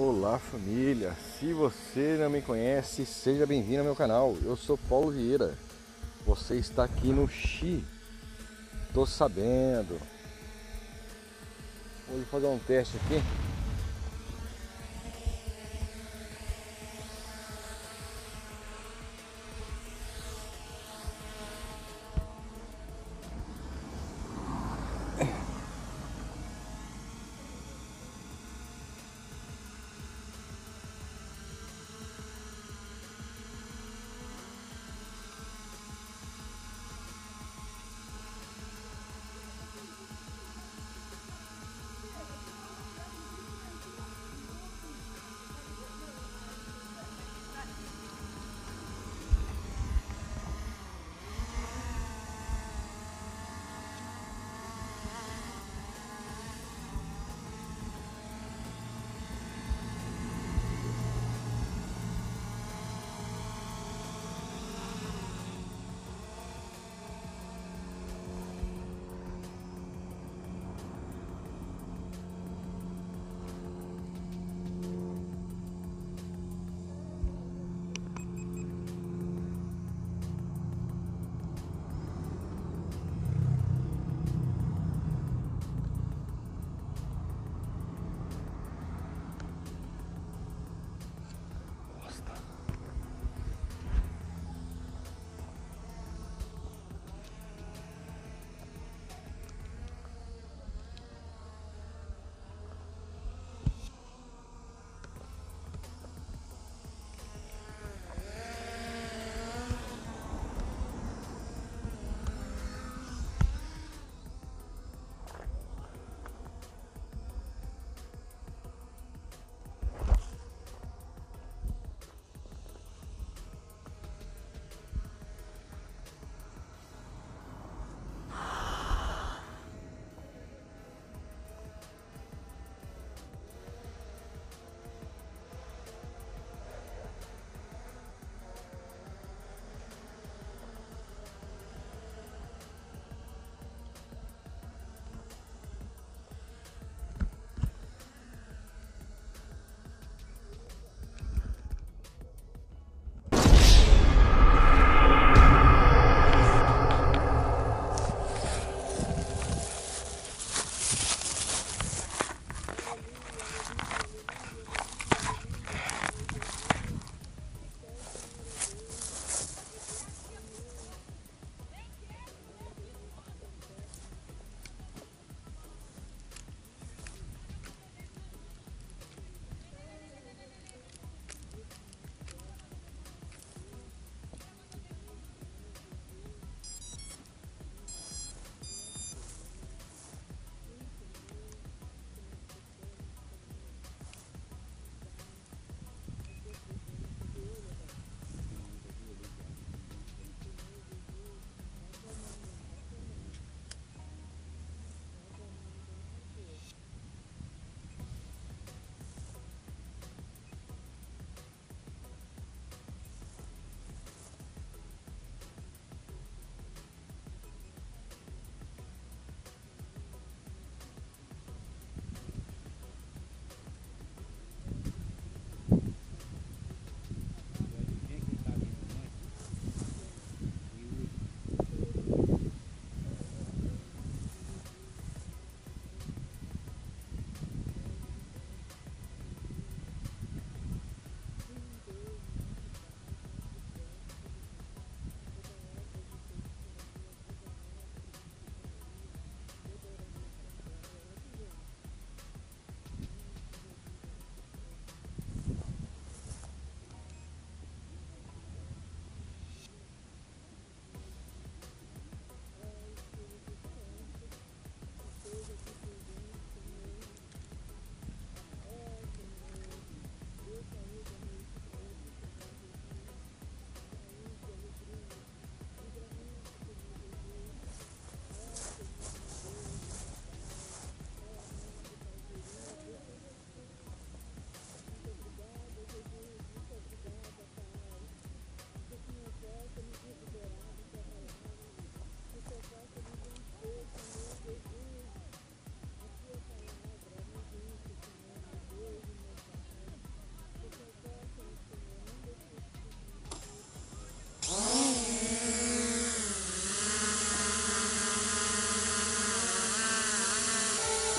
Olá família, se você não me conhece, seja bem-vindo ao meu canal. Eu sou Paulo Vieira. Você está aqui no Xi. Tô sabendo. Vou fazer um teste aqui.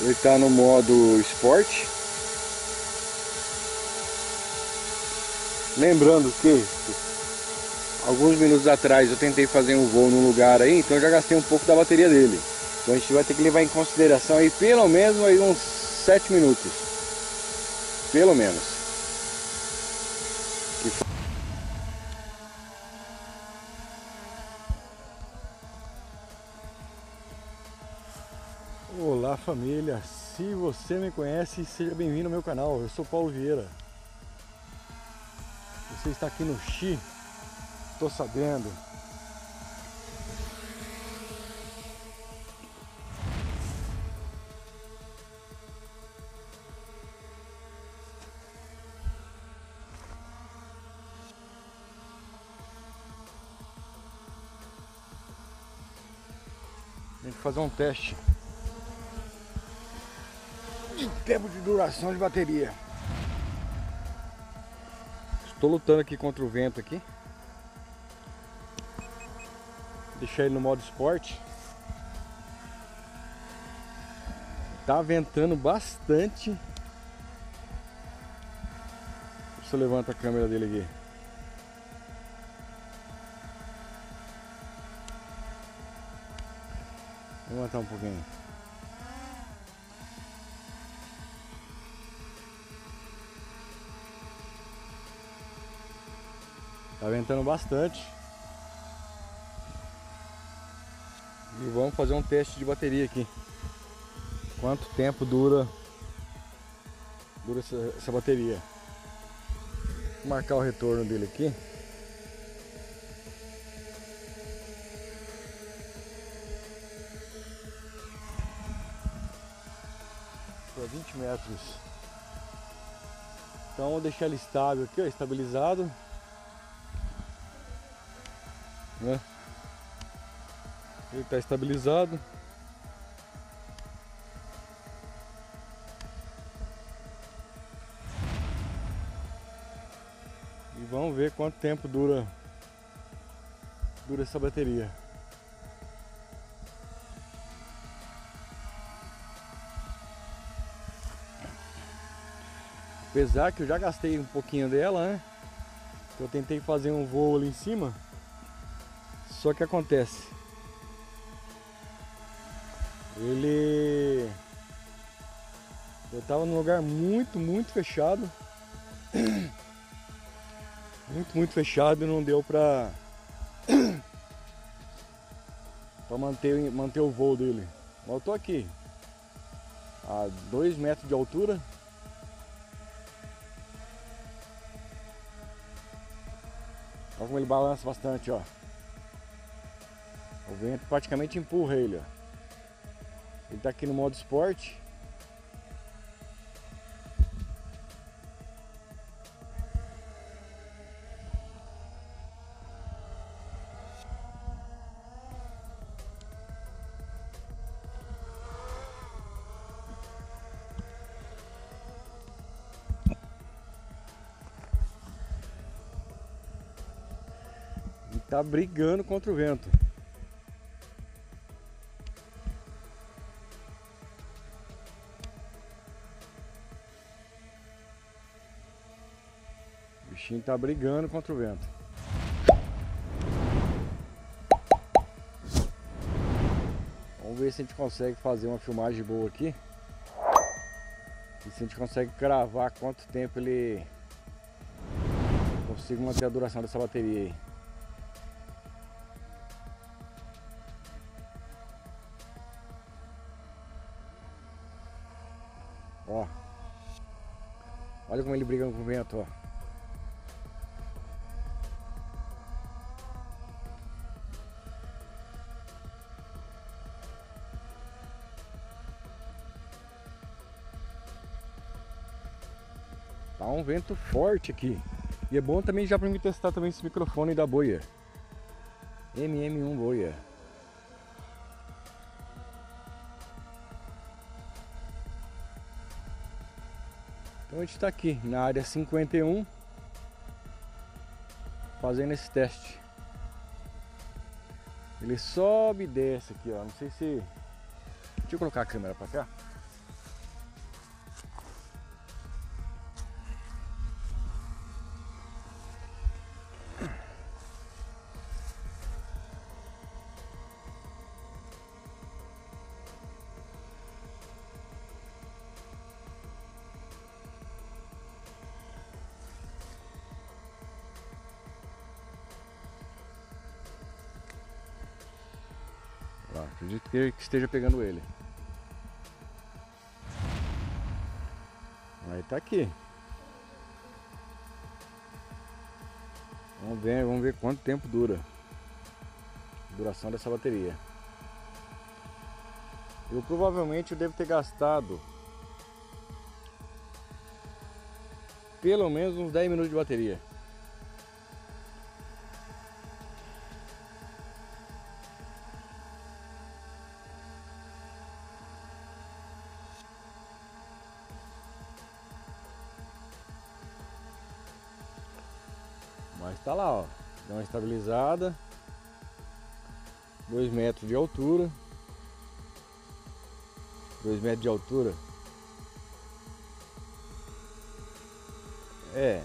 Ele está no modo esporte. Lembrando que alguns minutos atrás eu tentei fazer um voo num lugar aí, então eu já gastei um pouco da bateria dele. Então a gente vai ter que levar em consideração aí pelo menos aí uns 7 minutos. Pelo menos. Olá família, se você me conhece, seja bem-vindo ao meu canal. Eu sou Paulo Vieira. Você está aqui no Xi, tô sabendo. Tem que fazer um teste de tempo de duração de bateria. Estou lutando aqui contra o vento aqui. Deixei ele no modo esporte. Tá ventando bastante. Deixa eu levantar a câmera dele aqui. Vou levantar um pouquinho. Tá ventando bastante. E vamos fazer um teste de bateria aqui. Quanto tempo dura dura essa, essa bateria. Vou marcar o retorno dele aqui. Para 20 metros. Então vou deixar ele estável aqui, ó, estabilizado né? Ele está estabilizado. E vamos ver quanto tempo dura dura essa bateria. Apesar que eu já gastei um pouquinho dela, né? Eu tentei fazer um voo ali em cima. Só que acontece. Ele. Eu tava num lugar muito, muito fechado. Muito, muito fechado e não deu pra. pra manter, manter o voo dele. Mas eu tô aqui. A 2 metros de altura. Olha como ele balança bastante, ó. O vento praticamente empurra ele, ó. Ele está aqui no modo esporte. E tá brigando contra o vento. Tá brigando contra o vento. Vamos ver se a gente consegue fazer uma filmagem boa aqui. E se a gente consegue cravar quanto tempo ele consigo manter a duração dessa bateria aí. Ó. Olha como ele briga com o vento, ó. Vento forte aqui. E é bom também já para mim testar também esse microfone da Boia. MM1 Boia. Então a gente está aqui na área 51 fazendo esse teste. Ele sobe e desce aqui, ó. Não sei se. Deixa eu colocar a câmera para cá. Que esteja pegando ele. Aí tá aqui. Vamos ver, vamos ver quanto tempo dura. Duração dessa bateria. Eu provavelmente devo ter gastado pelo menos uns 10 minutos de bateria. Estabilizada. 2 metros de altura. 2 metros de altura. É.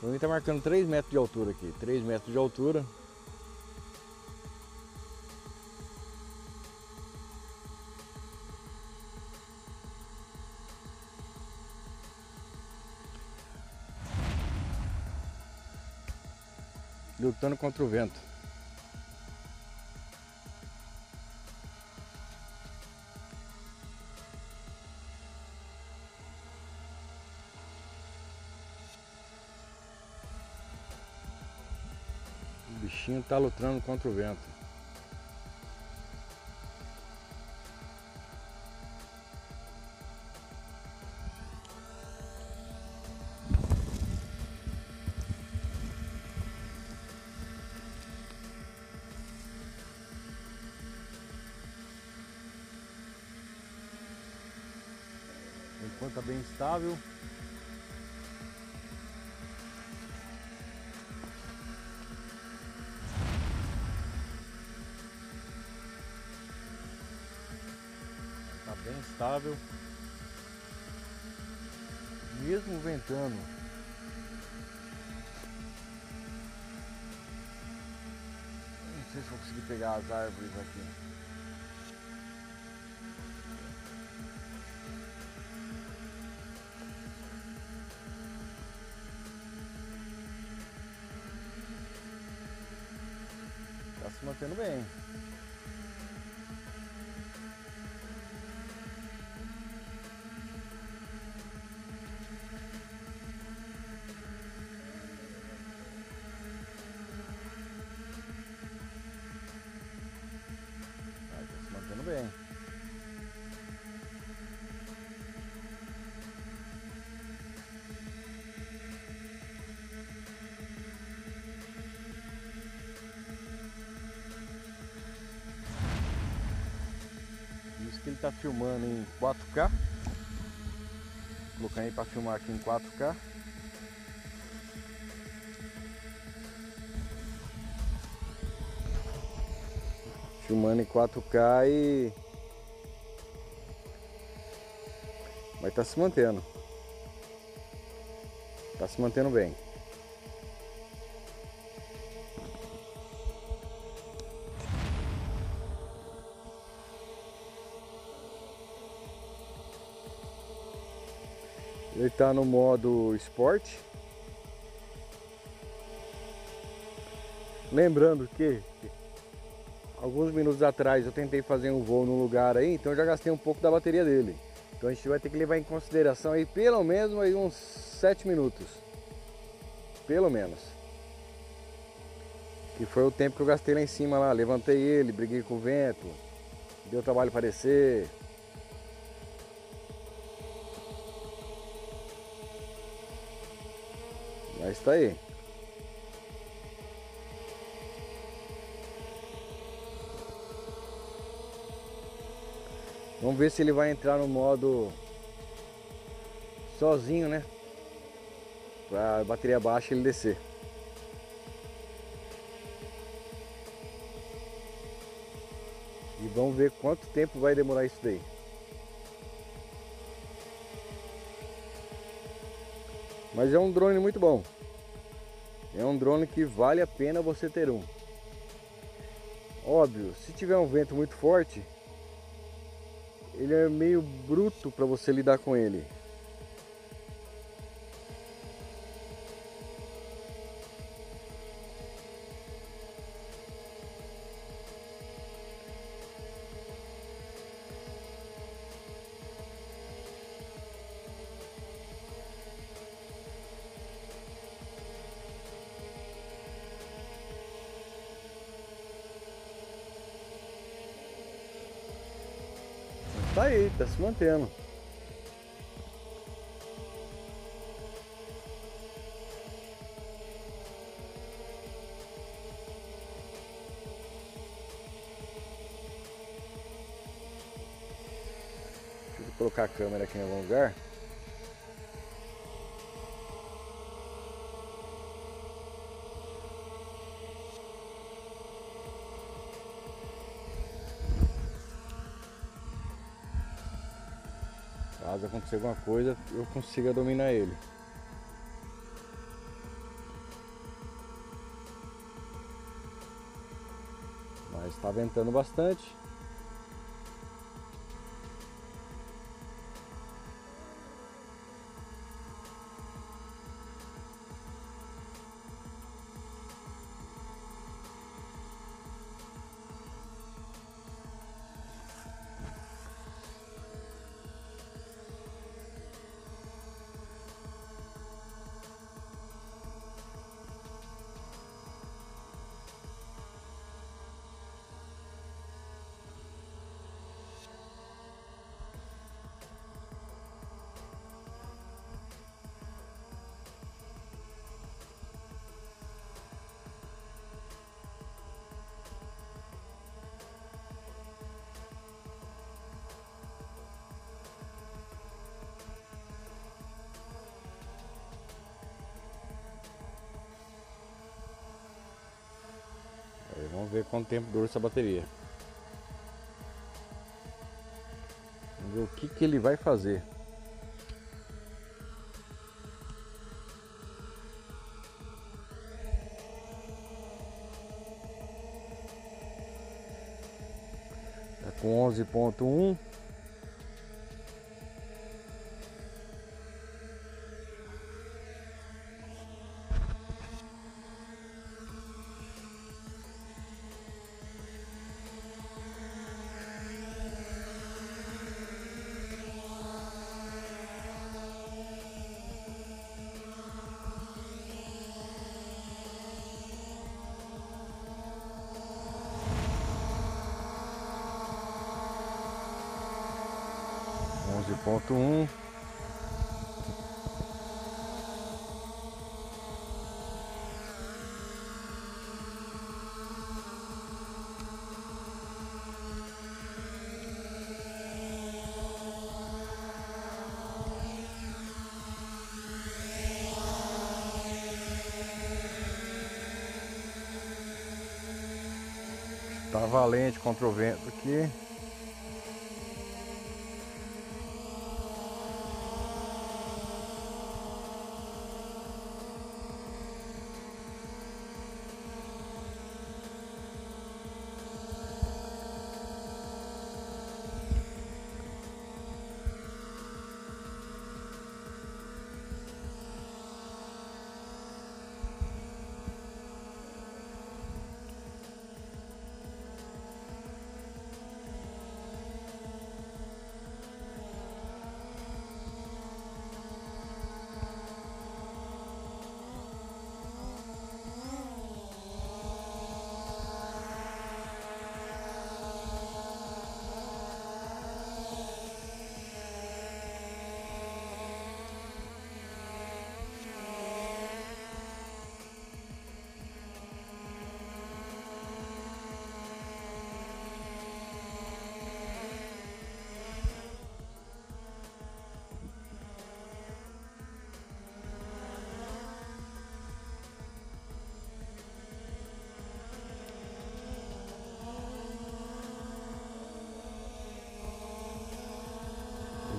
Pra mim tá marcando 3 metros de altura aqui. 3 metros de altura. Lutando contra o vento. O bichinho está lutando contra o vento. Bem estável, Tá bem estável. Mesmo ventando. Não sei se vou conseguir pegar as árvores aqui. Mantendo bem. Tá se mantendo bem. Tá filmando em 4K. Vou colocar aí para filmar aqui em 4K. filmando em 4K e mas tá se mantendo tá se mantendo bem ele tá no modo esporte lembrando que alguns minutos atrás eu tentei fazer um voo num lugar aí, então eu já gastei um pouco da bateria dele. Então a gente vai ter que levar em consideração aí pelo menos aí uns 7 minutos. Pelo menos. Que foi o tempo que eu gastei lá em cima lá. Levantei ele, briguei com o vento. Deu trabalho para descer. Mas tá aí. Vamos ver se ele vai entrar no modo sozinho, né? Pra bateria baixa ele descer. E vamos ver quanto tempo vai demorar isso daí. Mas é um drone muito bom. É um drone que vale a pena você ter um. Óbvio, se tiver um vento muito forte, ele é meio bruto para você lidar com ele. Tá aí, tá se mantendo. Deixa eu colocar a câmera aqui em algum lugar. Aconteça alguma coisa, eu consiga dominar ele. Mas está ventando bastante. Vamos ver quanto tempo dura essa bateria. Vamos ver o que, que ele vai fazer. Tá com 11.1 Tá valente contra o vento aqui.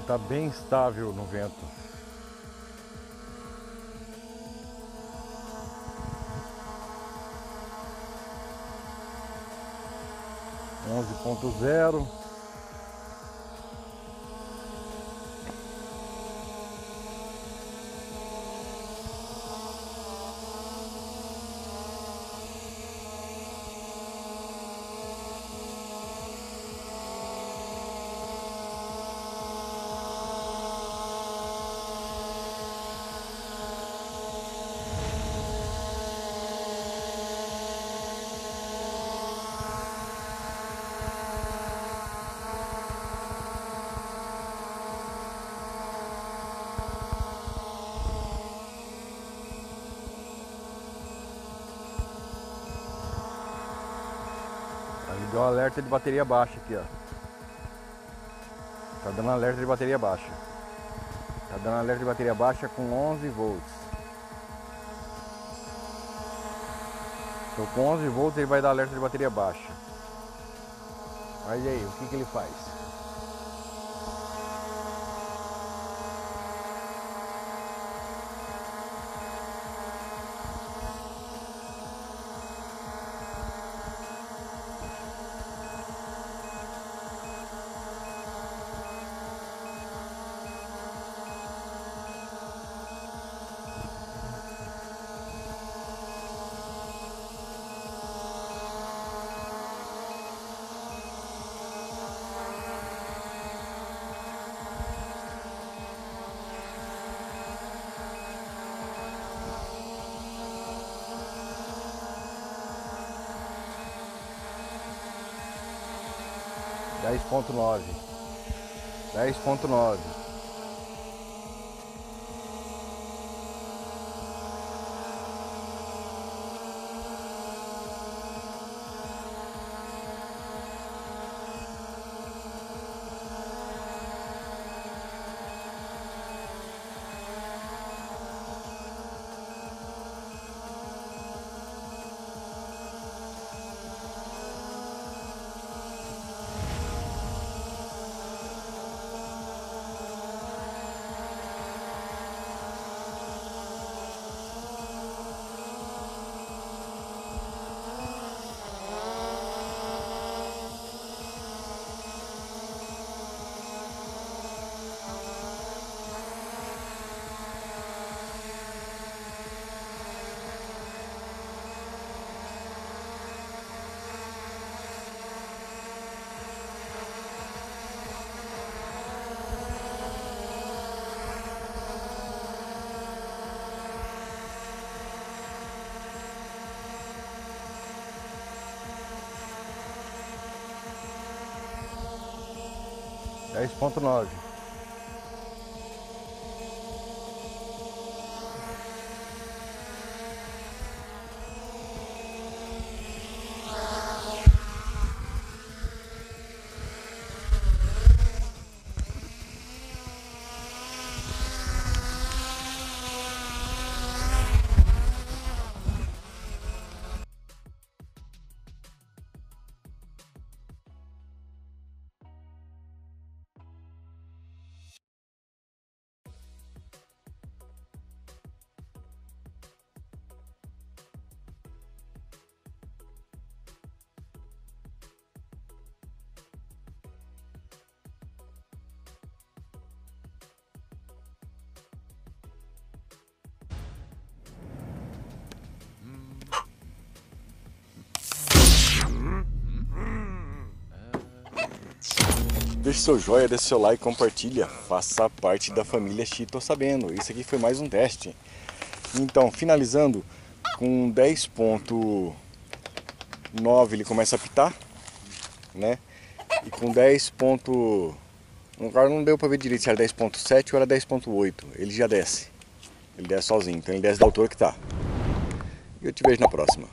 Está bem estável no vento. Onze ponto zero. Deu um alerta de bateria baixa aqui, ó. Tá dando alerta de bateria baixa. Tá dando alerta de bateria baixa com 11 volts. Então com 11 volts ele vai dar alerta de bateria baixa. Mas aí, o que, que ele faz? Dez ponto 10.9. Deixe seu joinha, deixe seu like, compartilha, faça parte da família Chito Sabendo. Isso aqui foi mais um teste. Então, finalizando com 10.9 ele começa a pitar, né? E com 10. Agora não deu para ver direito se era 10.7 ou era 10.8. Ele já desce. Ele desce sozinho, então ele desce da altura que tá. E eu te vejo na próxima.